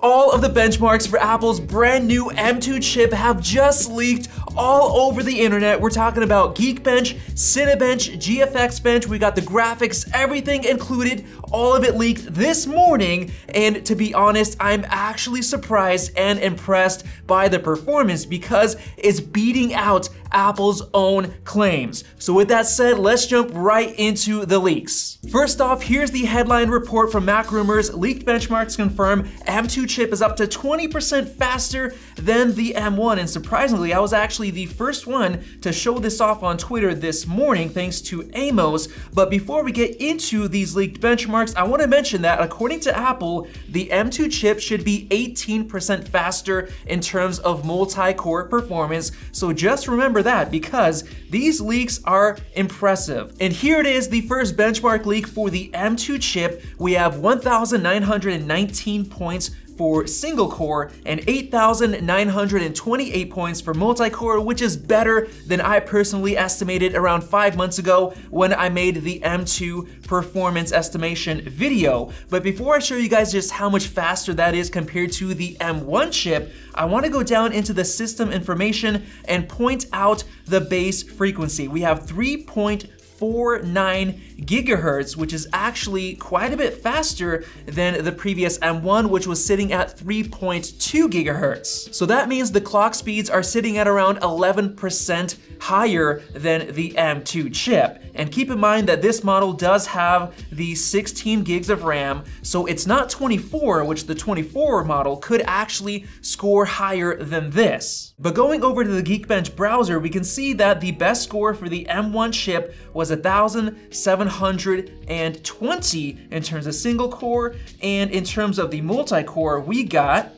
All of the benchmarks for Apple's brand new M2 chip have just leaked all over the internet. We're talking about Geekbench, Cinebench, GFX Bench, we got the graphics, everything included, all of it leaked this morning. And to be honest, I'm actually surprised and impressed by the performance because it's beating out Apple's own claims. So with that said, let's jump right into the leaks. First off, here's the headline report from MacRumors. Leaked benchmarks confirm M2 chip is up to 20% faster than the M1. And surprisingly, I was actually the first one to show this off on Twitter this morning thanks to Amos. But before we get into these leaked benchmarks, I want to mention that according to Apple, the M2 chip should be 18% faster in terms of multi-core performance. So just remember that because these leaks are impressive. And here it is, the first benchmark leak for the M2 chip. We have 1,919 points for single core and 8,928 points for multi-core, which is better than I personally estimated around five months ago when I made the M2 performance estimation video. But before I show you guys just how much faster that is compared to the M1 chip, I wanna go down into the system information and point out the base frequency. We have 3.4 49 gigahertz, which is actually quite a bit faster than the previous M1, which was sitting at 3.2 gigahertz. So that means the clock speeds are sitting at around 11% higher than the M2 chip. And keep in mind that this model does have the 16 gigs of RAM, so it's not 24, which the 24 model could actually score higher than this. But going over to the Geekbench browser, we can see that the best score for the M1 chip was 1,700 720 in terms of single core, and in terms of the multi-core, we got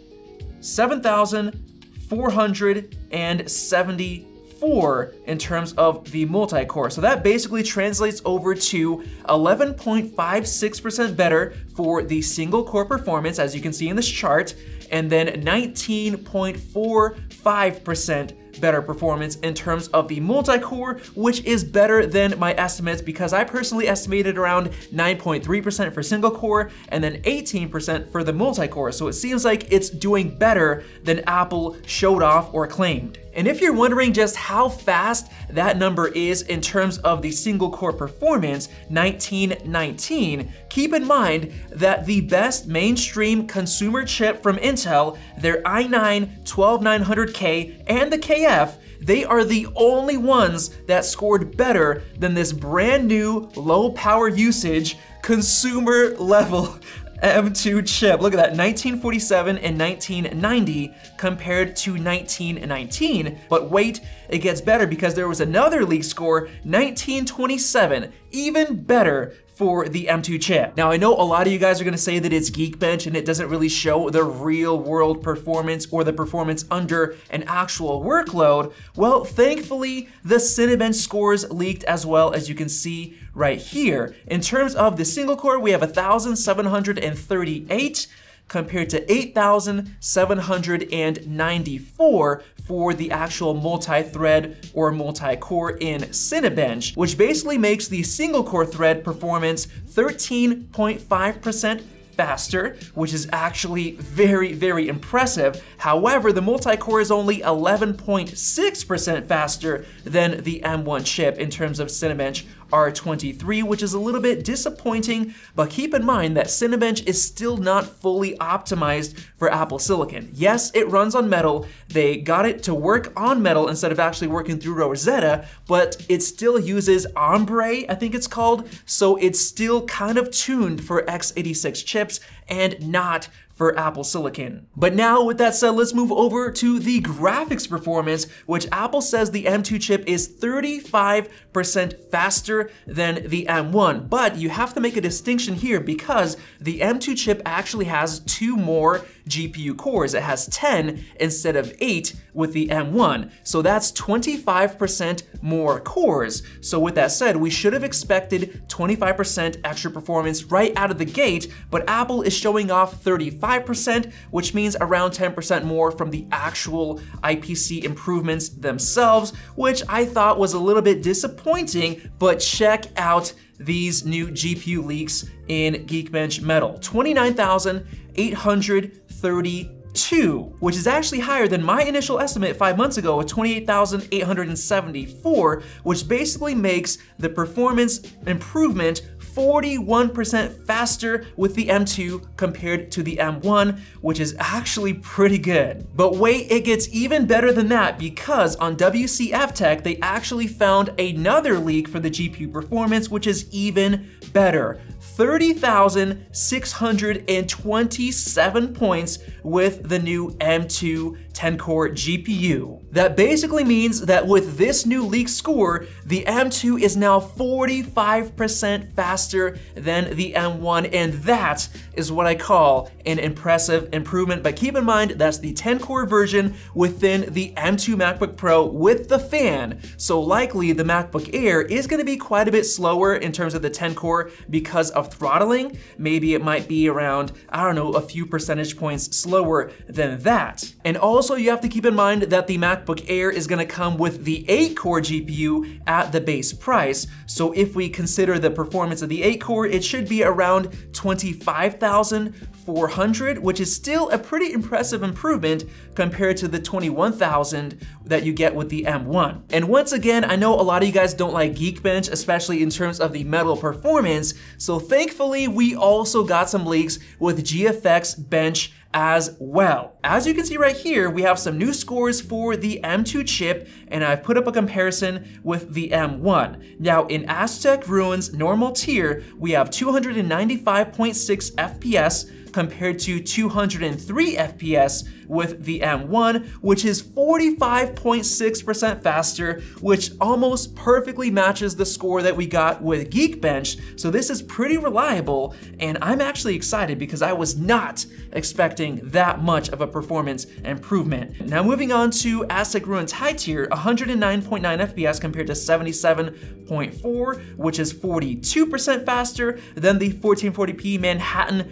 7,474 in terms of the multi-core. So that basically translates over to 11.56% better for the single core performance, as you can see in this chart, and then 19.45% better performance in terms of the multi-core, which is better than my estimates because I personally estimated around 9.3% for single core and then 18% for the multi-core. So it seems like it's doing better than Apple showed off or claimed. And if you're wondering just how fast that number is in terms of the single core performance, 1919, keep in mind that the best mainstream consumer chip from Intel, their i9-12900K and the KF, they are the only ones that scored better than this brand new low power usage consumer level M2 chip. Look at that, 1947 and 1990 compared to 1919. But wait, it gets better because there was another league score, 1927, even better for the M2 chip. Now, I know a lot of you guys are gonna say that it's Geekbench and it doesn't really show the real world performance or the performance under an actual workload. Well, thankfully, the Cinebench scores leaked as well as you can see right here. In terms of the single core, we have 1,738 compared to 8,794 for the actual multi-thread or multi-core in Cinebench, which basically makes the single core thread performance 13.5% faster, which is actually very, very impressive. However, the multi-core is only 11.6% faster than the M1 chip in terms of Cinebench R23, which is a little bit disappointing, but keep in mind that Cinebench is still not fully optimized for Apple Silicon. Yes, it runs on Metal, they got it to work on Metal instead of actually working through Rosetta, but it still uses Embree, I think it's called, so it's still kind of tuned for x86 chips and not for Apple Silicon. But now with that said, let's move over to the graphics performance, which Apple says the M2 chip is 35% faster than the M1. But you have to make a distinction here because the M2 chip actually has two more GPU cores. It has 10 instead of 8 with the M1. So that's 25% more cores. So with that said, we should have expected 25% extra performance right out of the gate, but Apple is showing off 35%, which means around 10% more from the actual IPC improvements themselves, which I thought was a little bit disappointing, but check out these new GPU leaks in Geekbench Metal. 29,800 30 2, which is actually higher than my initial estimate five months ago of 28,874, which basically makes the performance improvement 41% faster with the M2 compared to the M1, which is actually pretty good. But wait, it gets even better than that because on WCF Tech, they actually found another leak for the GPU performance, which is even better. 30,627 points with the new M2 10-core GPU. That basically means that with this new leak score, the M2 is now 45% faster than the M1, and that is what I call an impressive improvement. But keep in mind, that's the 10-core version within the M2 MacBook Pro with the fan, so likely the MacBook Air is gonna be quite a bit slower in terms of the 10-core because of throttling. Maybe it might be around, I don't know, a few percentage points slower than that. And also you have to keep in mind that the MacBook Air is gonna come with the 8-core GPU at the base price. So if we consider the performance of the 8-core, it should be around 25,400, which is still a pretty impressive improvement compared to the 21,000 that you get with the M1. And once again, I know a lot of you guys don't like Geekbench, especially in terms of the metal performance, so thankfully we also got some leaks with GFX Bench as well. As you can see right here, we have some new scores for the M2 chip, and I've put up a comparison with the M1. Now, in Aztec Ruins normal tier, we have 295.6 FPS, compared to 203 FPS with the M1, which is 45.6% faster, which almost perfectly matches the score that we got with Geekbench. So this is pretty reliable, and I'm actually excited because I was not expecting that much of a performance improvement. Now moving on to Aztec Ruins High Tier, 109.9 FPS compared to 77.4, which is 42% faster than the 1440p Manhattan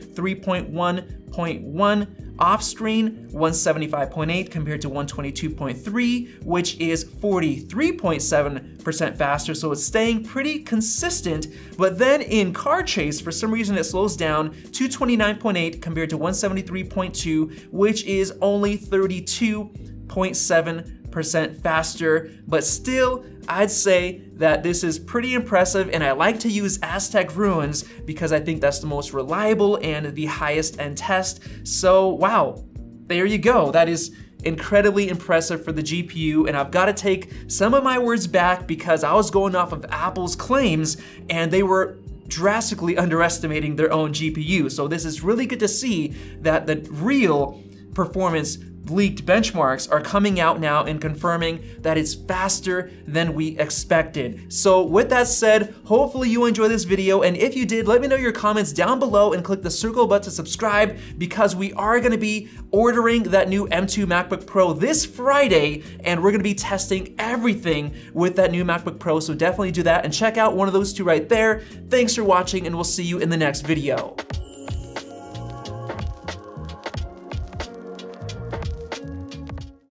3.1.1 off-screen 175.8 compared to 122.3, which is 43.7% faster, so it's staying pretty consistent. But then in car chase, for some reason it slows down to 29.8 compared to 173.2, which is only 32.7 percent faster, but still, I'd say that this is pretty impressive and I like to use Aztec Ruins because I think that's the most reliable and the highest end test. So wow, there you go. That is incredibly impressive for the GPU and I've got to take some of my words back because I was going off of Apple's claims and they were drastically underestimating their own GPU. So this is really good to see that the real performance leaked benchmarks are coming out now and confirming that it's faster than we expected. So with that said, hopefully you enjoyed this video, and if you did, let me know your comments down below and click the circle button to subscribe because we are gonna be ordering that new M2 MacBook Pro this Friday, and we're gonna be testing everything with that new MacBook Pro, so definitely do that and check out one of those two right there. Thanks for watching, and we'll see you in the next video.